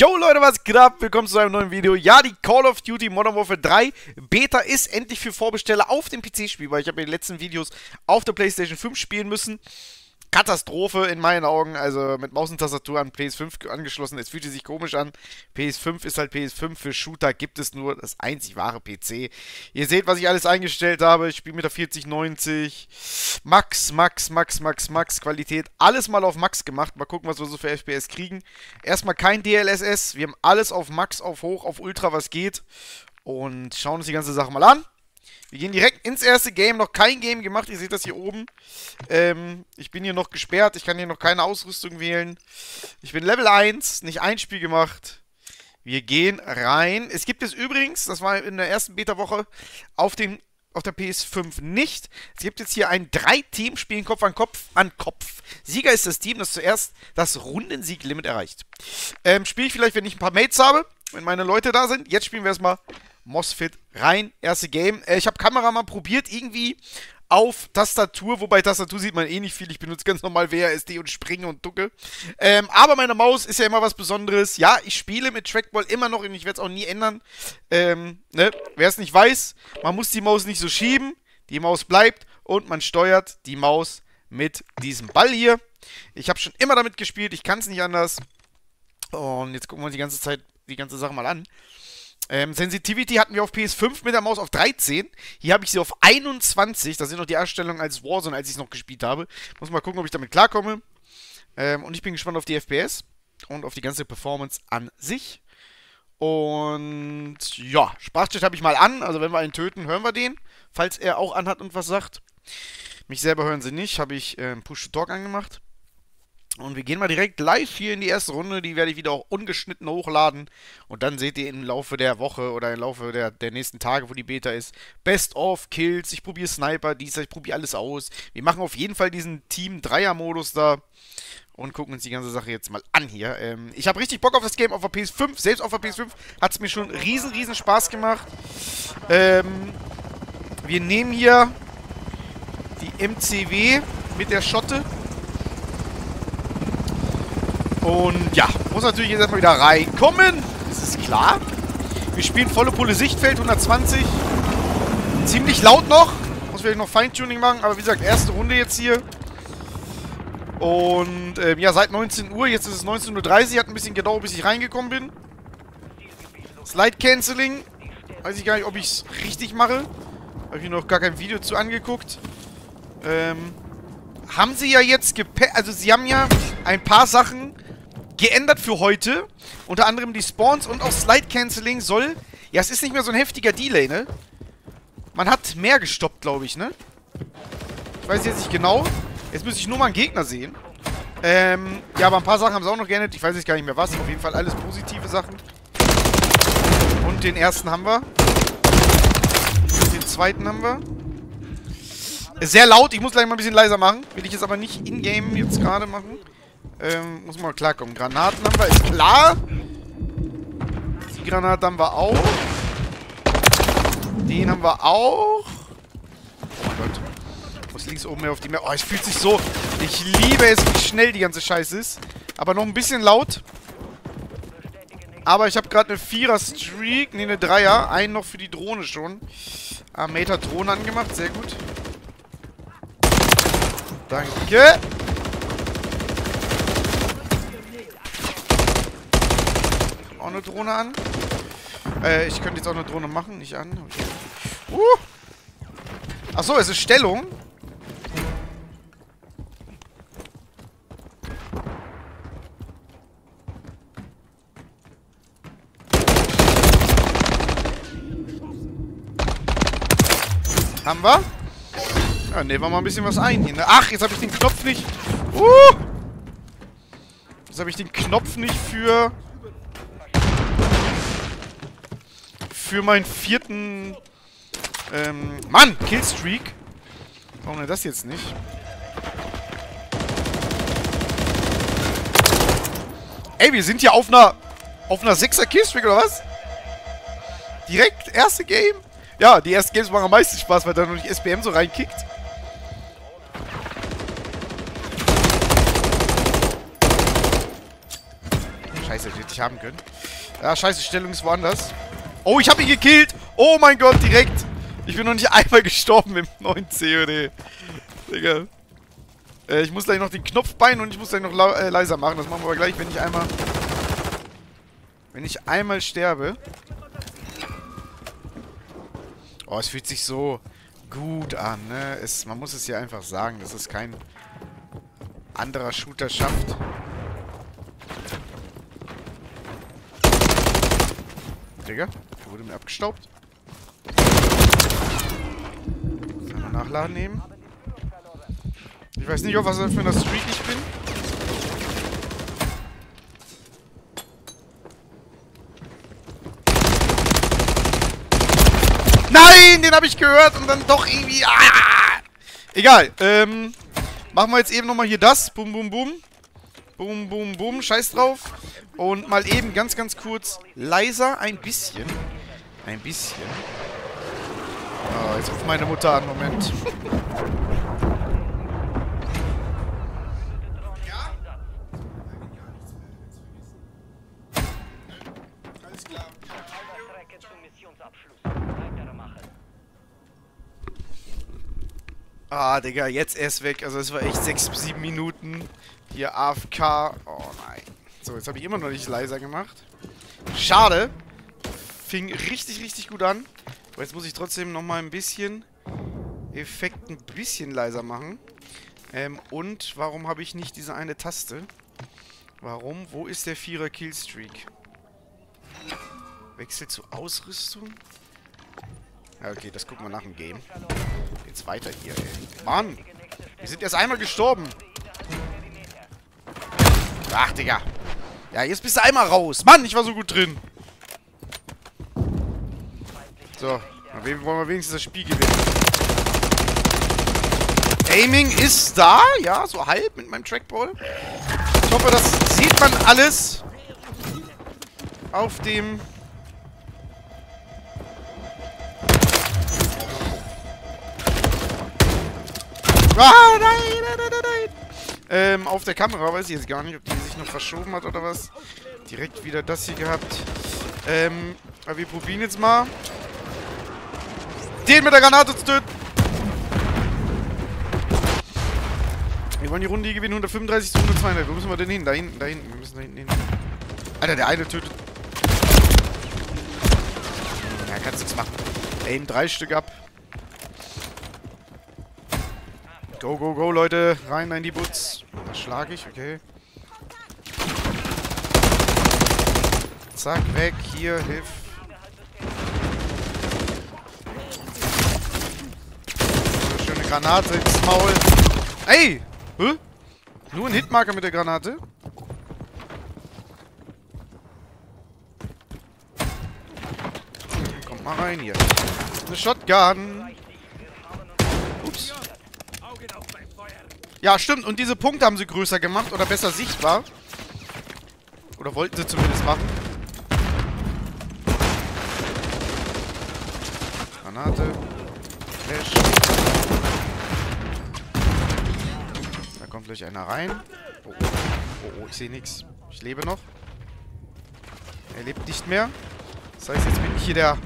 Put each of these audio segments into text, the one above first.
Yo Leute, was geht ab? Willkommen zu einem neuen Video. Ja, die Call of Duty Modern Warfare 3 Beta ist endlich für Vorbesteller auf dem PC spielbar. Ich habe in den letzten Videos auf der PlayStation 5 spielen müssen. Katastrophe in meinen Augen. Also mit Maus und Tastatur an PS5 angeschlossen. Es fühlt sich komisch an. PS5 ist halt PS5. Für Shooter gibt es nur das einzig wahre PC. Ihr seht, was ich alles eingestellt habe. Ich spiele mit der 4090. Max, Max, Max, Max, Max. Qualität. Alles mal auf Max gemacht. Mal gucken, was wir so für FPS kriegen. Erstmal kein DLSS. Wir haben alles auf Max, auf Hoch, auf Ultra, was geht. Und schauen uns die ganze Sache mal an. Wir gehen direkt ins erste Game. Noch kein Game gemacht. Ihr seht das hier oben. Ähm, ich bin hier noch gesperrt. Ich kann hier noch keine Ausrüstung wählen. Ich bin Level 1. Nicht ein Spiel gemacht. Wir gehen rein. Es gibt es übrigens, das war in der ersten Beta-Woche, auf auf der PS5 nicht. Es gibt jetzt hier ein Drei-Team-Spielen Kopf an Kopf an Kopf. Sieger ist das Team, das zuerst das Rundensieg-Limit erreicht. Ähm, Spiele ich vielleicht, wenn ich ein paar Mates habe, wenn meine Leute da sind. Jetzt spielen wir erstmal MOSFET rein. Erste Game. Äh, ich habe Kamera mal probiert, irgendwie auf Tastatur, wobei Tastatur sieht man eh nicht viel. Ich benutze ganz normal WASD und springe und ducke. Ähm, aber meine Maus ist ja immer was Besonderes. Ja, ich spiele mit Trackball immer noch und ich werde es auch nie ändern. Ähm, ne? Wer es nicht weiß, man muss die Maus nicht so schieben. Die Maus bleibt und man steuert die Maus mit diesem Ball hier. Ich habe schon immer damit gespielt, ich kann es nicht anders. Und jetzt gucken wir uns die ganze Zeit die ganze Sache mal an. Ähm, Sensitivity hatten wir auf PS5 mit der Maus auf 13. Hier habe ich sie auf 21. Das sind noch die Erstellungen als Warzone, als ich es noch gespielt habe. Muss mal gucken, ob ich damit klarkomme. Ähm, und ich bin gespannt auf die FPS und auf die ganze Performance an sich. Und ja, Sprachchat habe ich mal an. Also wenn wir einen töten, hören wir den. Falls er auch anhat und was sagt. Mich selber hören sie nicht. Habe ich ähm, Push-to-Talk angemacht. Und wir gehen mal direkt live hier in die erste Runde. Die werde ich wieder auch ungeschnitten hochladen. Und dann seht ihr im Laufe der Woche oder im Laufe der, der nächsten Tage, wo die Beta ist, Best of Kills. Ich probiere Sniper, dies, ich probiere alles aus. Wir machen auf jeden Fall diesen Team-Dreier-Modus da. Und gucken uns die ganze Sache jetzt mal an hier. Ähm, ich habe richtig Bock auf das Game auf der PS5. Selbst auf der PS5 hat es mir schon riesen, riesen Spaß gemacht. Ähm, wir nehmen hier die MCW mit der Schotte. Und ja, muss natürlich jetzt erstmal wieder reinkommen. Das ist klar. Wir spielen volle Pulle Sichtfeld, 120. Ziemlich laut noch. Muss vielleicht noch Feintuning machen. Aber wie gesagt, erste Runde jetzt hier. Und ähm, ja, seit 19 Uhr. Jetzt ist es 19.30 Uhr. Hat ein bisschen gedauert, bis ich reingekommen bin. Slide Canceling. Weiß ich gar nicht, ob ich es richtig mache. Habe ich mir noch gar kein Video zu angeguckt. Ähm, haben sie ja jetzt gepackt. Also sie haben ja ein paar Sachen geändert für heute. Unter anderem die Spawns und auch Slide Canceling soll... Ja, es ist nicht mehr so ein heftiger Delay, ne? Man hat mehr gestoppt, glaube ich, ne? Ich weiß jetzt nicht genau. Jetzt müsste ich nur mal einen Gegner sehen. Ähm, ja, aber ein paar Sachen haben sie auch noch geändert. Ich weiß jetzt gar nicht mehr was. Auf jeden Fall alles positive Sachen. Und den ersten haben wir. Und den zweiten haben wir. Sehr laut. Ich muss gleich mal ein bisschen leiser machen. Will ich jetzt aber nicht in-game jetzt gerade machen. Ähm, muss mal klarkommen. Granaten haben wir, ist klar. Die Granate haben wir auch. Den haben wir auch. Oh Gott. Was links oben mehr auf die Meer. Oh, es fühlt sich so... Ich liebe es, wie schnell die ganze Scheiße ist. Aber noch ein bisschen laut. Aber ich habe gerade eine Vierer-Streak. Ne, eine Dreier. Einen noch für die Drohne schon. Ah, Meter Drohne angemacht. Sehr gut. Danke. Eine Drohne an. Äh, ich könnte jetzt auch eine Drohne machen, nicht an. Uh! Achso, es ist Stellung. Haben wir? Ja, nehmen wir mal ein bisschen was ein hier. Ne? Ach, jetzt habe ich den Knopf nicht. Uh! Jetzt habe ich den Knopf nicht für für meinen vierten... Ähm, Mann! Killstreak. Warum denn das jetzt nicht? Ey, wir sind hier auf einer... Auf einer 6er Killstreak, oder was? Direkt, erste Game. Ja, die ersten Games machen am meisten Spaß, weil da noch nicht SPM so reinkickt. scheiße, hätte ich haben können. Ja, scheiße, Stellung ist woanders. Oh, ich habe ihn gekillt. Oh mein Gott, direkt. Ich bin noch nicht einmal gestorben im neuen COD. Digga. Äh, ich muss gleich noch den Knopf beinen und ich muss gleich noch äh, leiser machen. Das machen wir aber gleich, wenn ich einmal... Wenn ich einmal sterbe. Oh, es fühlt sich so gut an, ne? Es, man muss es hier einfach sagen, dass es kein anderer Shooter schafft. Digga, wurde mir abgestaubt. Einmal nachladen nehmen. Ich weiß nicht, auf was für eine Streak ich bin. Nein, den habe ich gehört und dann doch irgendwie... Ah! Egal, ähm... Machen wir jetzt eben nochmal hier das. Bum, bum, bum. Bum, bum, bum. Scheiß drauf. Und mal eben ganz, ganz kurz leiser. Ein bisschen. Ein bisschen. Oh, jetzt ruft meine Mutter an. Moment. Ah, Digga, jetzt erst weg. Also es war echt 6, 7 Minuten. Hier AFK. Oh nein. So, jetzt habe ich immer noch nicht leiser gemacht. Schade. Fing richtig, richtig gut an. Aber jetzt muss ich trotzdem nochmal ein bisschen Effekt ein bisschen leiser machen. Ähm, und warum habe ich nicht diese eine Taste? Warum? Wo ist der Vierer Killstreak? Wechsel zu Ausrüstung? Ja, okay, das gucken wir nach dem Game. Geht's weiter hier, ey. Mann! Wir sind erst einmal gestorben. Ach, Digga. Ja, jetzt bist du einmal raus. Mann, ich war so gut drin. So. Dann wollen wir wenigstens das Spiel gewinnen. Aiming ist da. Ja, so halb mit meinem Trackball. Ich hoffe, das sieht man alles auf dem Ah, nein, nein, nein, nein. Ähm, auf der Kamera weiß ich jetzt gar nicht, ob die sich noch verschoben hat oder was. Direkt wieder das hier gehabt. Ähm, aber wir probieren jetzt mal. Den mit der Granate zu töten. Wir wollen die Runde hier gewinnen. 135 zu 102. Wo müssen wir denn hin? Da hinten, da hinten. Wir müssen da hinten hin. Alter, der eine tötet. Ja, kannst nichts machen. Aim drei Stück ab. Go, go, go, Leute. Rein in die Butz. Da schlage ich, okay. Zack, weg. Hier, hilf. So, schöne Granate ins Maul. Ey! Hä? Nur ein Hitmarker mit der Granate? Kommt mal rein hier. Eine Shotgun. Ups. Ja, stimmt. Und diese Punkte haben sie größer gemacht oder besser sichtbar. Oder wollten sie zumindest machen. Granate. Flash. Da kommt gleich einer rein. Oh, oh, oh, oh ich sehe nichts. Ich lebe noch. Er lebt nicht mehr. Das heißt, jetzt bin ich hier der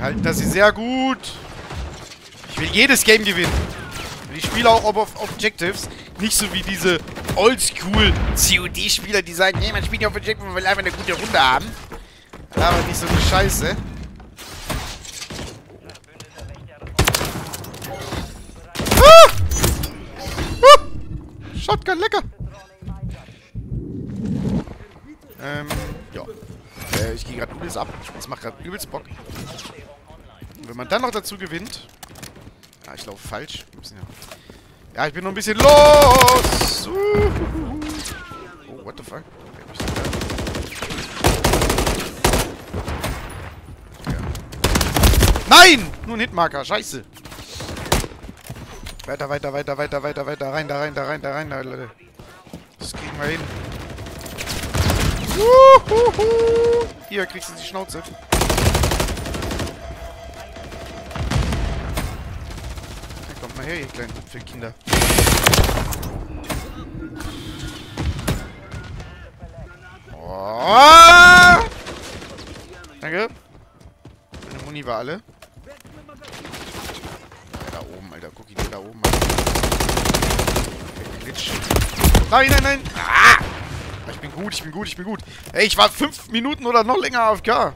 halten das sie sehr gut. Ich will jedes Game gewinnen. ich spiele auch auf Objectives. Nicht so wie diese oldschool COD-Spieler, die sagen, hey, man spielt ja auf Objectives, man will einfach eine gute Runde haben. Aber nicht so eine Scheiße. Ah! Ah! Shotgun, lecker. Ähm, ja. Äh, ich gehe gerade übelst ab. Das macht gerade übelst Bock. Und wenn man dann noch dazu gewinnt... Ja, ich laufe falsch. Ja, ich bin noch ein bisschen los! Oh, what the fuck? Nein! Nur ein Hitmarker. Scheiße. Weiter, weiter, weiter, weiter, weiter, weiter. Rein, da rein, da rein, da rein, da, Leute. Das kriegen wir hin. Hier kriegst du die Schnauze. Mal her, ihr kleinen Kinder. Oh! Danke. Meine Muni war alle. Da oben, Alter. Guck ihn da oben. Glitch. Nein, nein, nein. Ah! Ich bin gut, ich bin gut, ich bin gut. Ey, ich war fünf Minuten oder noch länger AFK.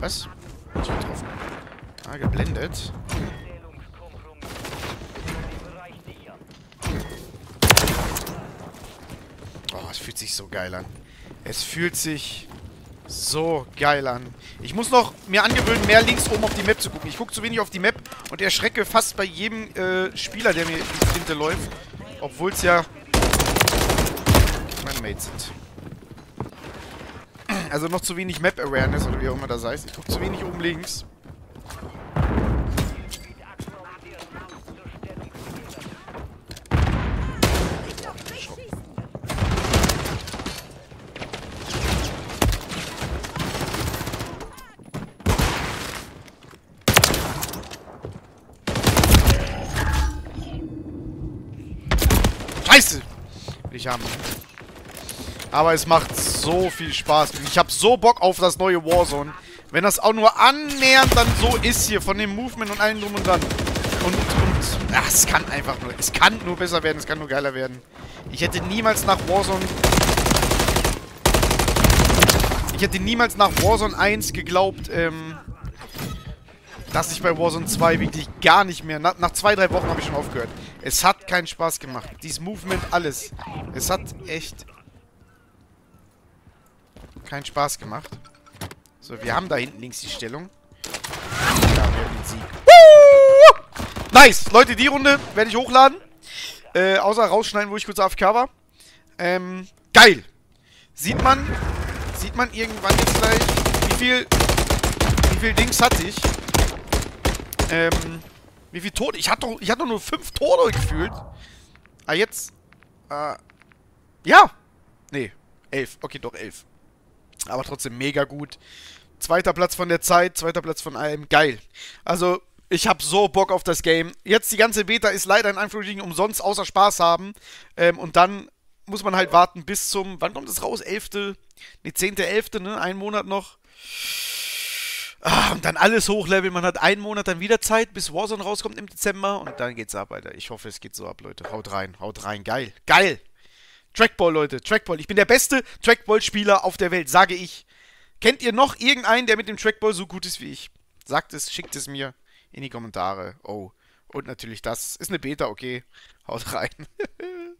Was? Ich bin getroffen. Ah, geblendet. Oh, es fühlt sich so geil an. Es fühlt sich so geil an. Ich muss noch mir angewöhnen, mehr links oben auf die Map zu gucken. Ich gucke zu wenig auf die Map und erschrecke fast bei jedem äh, Spieler, der mir ins Tinte läuft. Obwohl es ja meine Mates sind. Also noch zu wenig Map-Awareness oder wie auch immer das heißt. Ich gucke zu wenig oben links. Scheiße! Will ich haben. Aber es macht so viel Spaß. Ich habe so Bock auf das neue Warzone. Wenn das auch nur annähernd dann so ist hier, von dem Movement und allem drum und dran. Und, und, ach, es kann einfach nur, es kann nur besser werden, es kann nur geiler werden. Ich hätte niemals nach Warzone... Ich hätte niemals nach Warzone 1 geglaubt, ähm, dass ich bei Warzone 2 wirklich gar nicht mehr... nach, nach zwei, drei Wochen habe ich schon aufgehört. Es hat keinen Spaß gemacht. Dieses Movement, alles. Es hat echt keinen Spaß gemacht. So, wir haben da hinten links die Stellung. Da haben wir den Sieg. Woo! Nice! Leute, die Runde werde ich hochladen. Äh, außer rausschneiden, wo ich kurz AFK war. Ähm, geil! Sieht man, sieht man irgendwann jetzt gleich, wie viel, wie viel Dings hatte ich? Ähm, wie viel Tode? Ich hatte doch, ich hatte nur fünf Tode gefühlt. Ah, jetzt, äh, ja. Nee, elf. Okay, doch elf. Aber trotzdem mega gut. Zweiter Platz von der Zeit, zweiter Platz von allem. Geil. Also, ich habe so Bock auf das Game. Jetzt die ganze Beta ist leider in Anführungsstrichen umsonst, außer Spaß haben. Ähm, und dann muss man halt warten bis zum, wann kommt es raus? 11. Ne, 10.11., ne? Ein Monat noch. Ah, und dann alles hochleveln. Man hat einen Monat dann wieder Zeit, bis Warzone rauskommt im Dezember. Und dann geht's ab, Alter. Ich hoffe, es geht so ab, Leute. Haut rein, haut rein. Geil, geil. Trackball, Leute, Trackball. Ich bin der beste Trackball-Spieler auf der Welt, sage ich. Kennt ihr noch irgendeinen, der mit dem Trackball so gut ist wie ich? Sagt es, schickt es mir in die Kommentare. Oh. Und natürlich das. Ist eine Beta, okay. Haut rein.